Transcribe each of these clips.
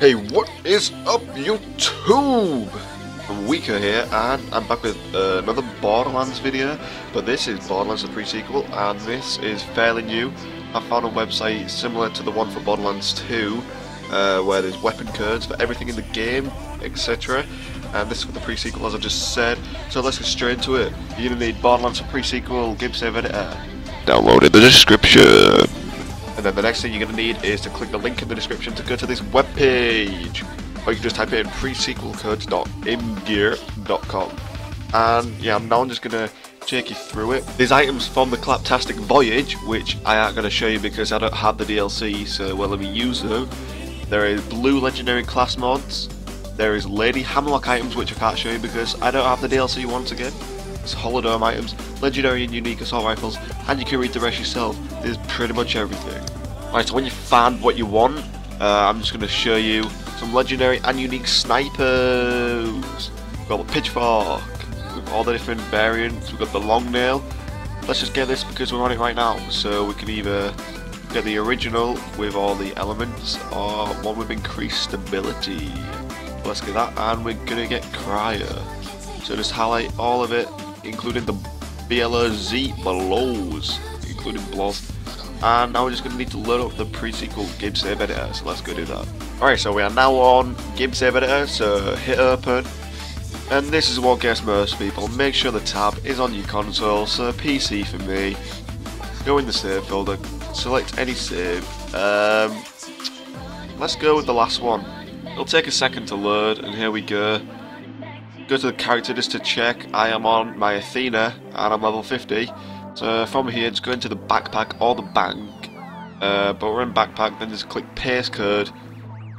Hey, what is up, YouTube? I'm MaWiiKo here, and I'm back with uh, another Borderlands video, but this is Borderlands the pre-sequel, and this is fairly new. I found a website similar to the one for Borderlands 2, uh, where there's weapon codes for everything in the game, etc. And uh, this is for the pre-sequel, as I just said. So let's get straight into it. You're gonna need Borderlands pre-sequel, game save editor. Uh, Download in the description. And then the next thing you're going to need is to click the link in the description to go to this webpage. Or you can just type in presequelcodes.imgear.com. And yeah, now I'm just going to take you through it. There's items from the Claptastic Voyage, which I aren't going to show you because I don't have the DLC, so well let me use them. There is blue legendary class mods. There is Lady Hammerlock items, which I can't show you because I don't have the DLC once again. It's holodome items, legendary and unique assault rifles, and you can read the rest yourself. There's pretty much everything. Right, so when you find what you want, uh, I'm just going to show you some legendary and unique snipers. We've got the pitchfork, with all the different variants, we've got the long nail. Let's just get this because we're on it right now, so we can either get the original with all the elements or one with increased stability. Let's get that, and we're to get Cryo. So just highlight all of it, including the BLZ belows, including blows. And now we're just to need to load up the pre-sequel game save editor, so let's go do that. Alright, so we are now on game save editor, so hit open. And this is what gets most people, make sure the tab is on your console, so PC for me. Go in the save folder, select any save. Um, let's go with the last one. It'll take a second to load, and here we go. Go to the character just to check. I am on my Athena, and I'm level 50. So from here, just go into the backpack or the bank. Uh, but we're in backpack, then just click paste code,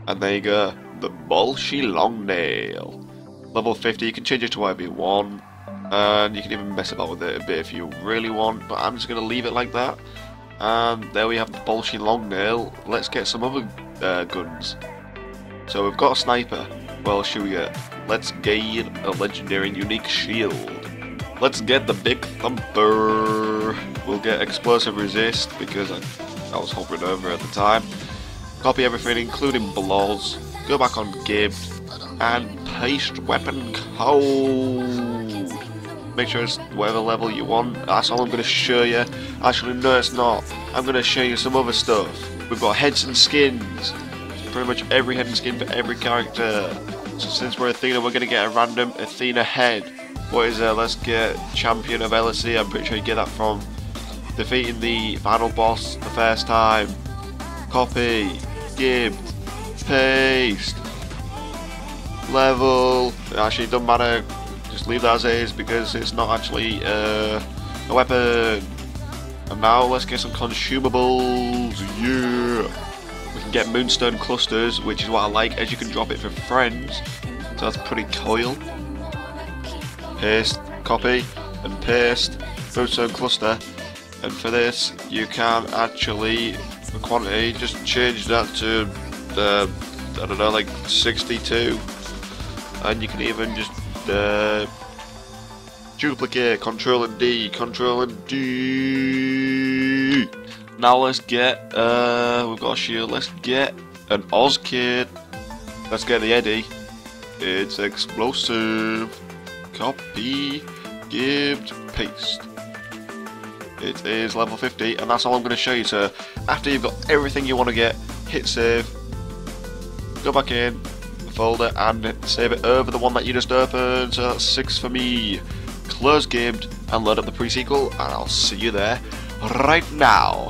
and there you go. The Bolshy Long Nail. Level 50, you can change it to whatever you want. And you can even mess about with it a bit if you really want, but I'm just going to leave it like that. And there we have the Bolshy Long Nail. Let's get some other uh, guns. So we've got a sniper. Well, should we get? Let's gain a legendary and unique shield. Let's get the big thumper. We'll get explosive resist because I, I was hovering over at the time. Copy everything, including blows. Go back on Gibbed and paste weapon code. Make sure it's whatever level you want. That's all I'm going to show you. Actually, no, it's not. I'm going to show you some other stuff. We've got heads and skins. Pretty much every head and skin for every character. So since we're Athena, we're going to get a random Athena head. What is it? Let's get Champion of LSE. I'm pretty sure you get that from defeating the final boss the first time. Copy. Give. Paste. Level. Actually, it doesn't matter. Just leave that as it is because it's not actually uh, a weapon. And now let's get some consumables. Yeah. Can get moonstone clusters, which is what I like, as you can drop it for friends. So that's pretty cool. Paste, copy, and paste. Moonstone cluster. And for this, you can actually, the quantity, just change that to, uh, I don't know, like 62. And you can even just uh, duplicate, Control and D, Control and D. Now let's get, uh, we've got a shield, let's get an Oz kit. Let's get the Eddie. It's explosive. Copy, gibbed, paste. It is level 50, and that's all I'm going to show you. So, after you've got everything you want to get, hit save, go back in, folder, and save it over the one that you just opened. So that's 6 for me. Close gibbed, and load up the pre-sequel, and I'll see you there right now.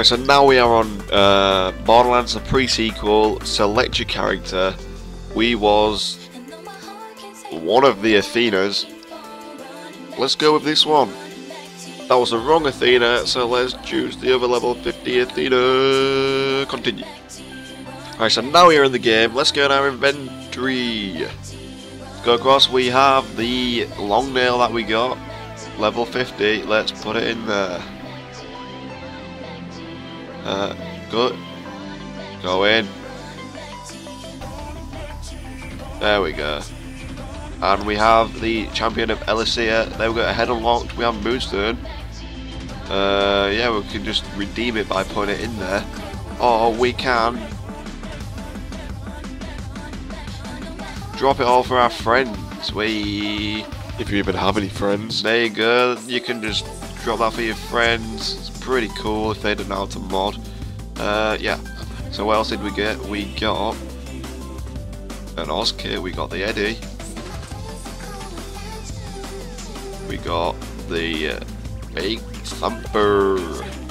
Right, so now we are on uh, Borderlands, the pre-sequel. Select your character. We was one of the Athenas. Let's go with this one. That was the wrong Athena, so let's choose the other level 50 Athena. Continue. Alright, so now we're in the game. Let's go in our inventory. Go across, we have the long nail that we got. Level 50. Let's put it in there. Uh, good. Go in. There we go. And we have the champion of Elysia. There we go, a head unlocked. We have Moonstone. Uh, yeah, we can just redeem it by putting it in there. Or we can drop it all for our friends. We, if you even have any friends, there you go. You can just drop that for your friends. Pretty cool if they don't know how to mod. Uh, yeah. So what else did we get? We got an kit. We got the Eddie. We got the uh, Big Thumper.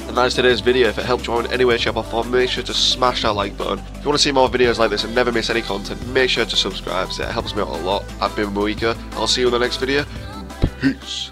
And that's today's video. If it helped you out in any way, shape or form, make sure to smash that like button. If you want to see more videos like this and never miss any content, make sure to subscribe. It helps me out a lot. I've been MaWiiKo. I'll see you in the next video. Peace.